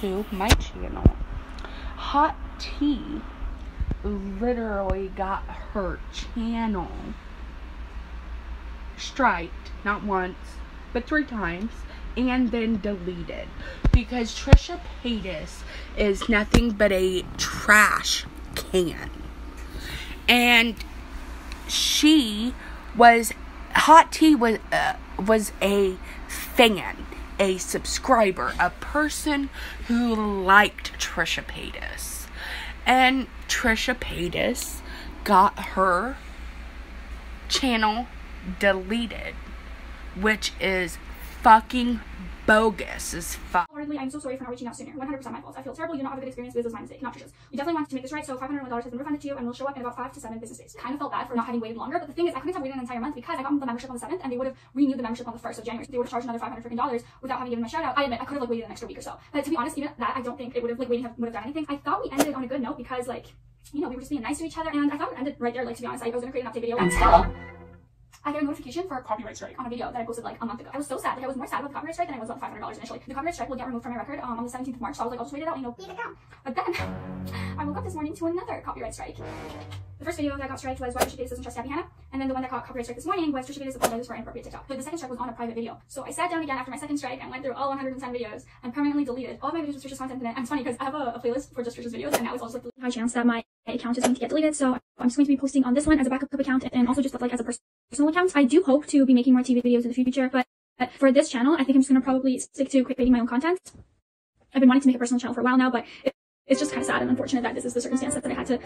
to my channel. Hot Tea literally got her channel striped, not once, but three times, and then deleted. Because Trisha Paytas is nothing but a trash can. And she was Hot Tea was uh, was a fan, a subscriber, a person who liked Trisha Paytas, and Trisha Paytas got her channel deleted, which is fucking bogus as fuck. Wholeheartedly, I'm so sorry for not reaching out sooner. 100% my fault. I feel terrible. You do not have a good experience with this was my mistake, not Trisha's. We definitely wanted to make this right, so $501 has been refunded to you and we'll show up in about five to seven business days. Kind of felt bad for not having waited longer, but the thing is, I couldn't have waited an entire month because I got the membership on the 7th and they would have renewed the membership on the 1st of January. So they would have charged another 500 freaking dollars without having given my shout out. I admit, I could have like waited an extra week or so. But to be honest, even that, I don't think it would have like waiting have, would have done anything. I thought we ended on a good note because like, you know, we were just being nice to each other and I thought it ended right there. Like, to be honest, I was gonna create an update video until I got a notification for a copyright strike on a video that I posted like a month ago. I was so sad. Like I was more sad about the copyright strike than I was about the $500 initially. The copyright strike will get removed from my record um, on the 17th of March, so I was like, I'll just wait it out, you know, beat it down. But then I woke up this morning to another copyright strike. The first video that got striked was why Trisha Paytas doesn't trust Gabby Hanna, and then the one that got copyright strike this morning was Trisha Paytas apologizes for inappropriate TikTok. But the second strike was on a private video. So I sat down again after my second strike and went through all 110 videos and permanently deleted all of my videos with Trisha's content in it. And it's funny because I have a, a, playlist for just Trisha's videos, and now it's also like high chance that my account is going to get deleted. So I'm just going to be posting on this one as a backup account and also just like as a personal account. I do hope to be making more TV videos in the future, but for this channel, I think I'm just going to probably stick to creating my own content. I've been wanting to make a personal channel for a while now, but it, it's just kind of sad and unfortunate that this is the circumstance that I had to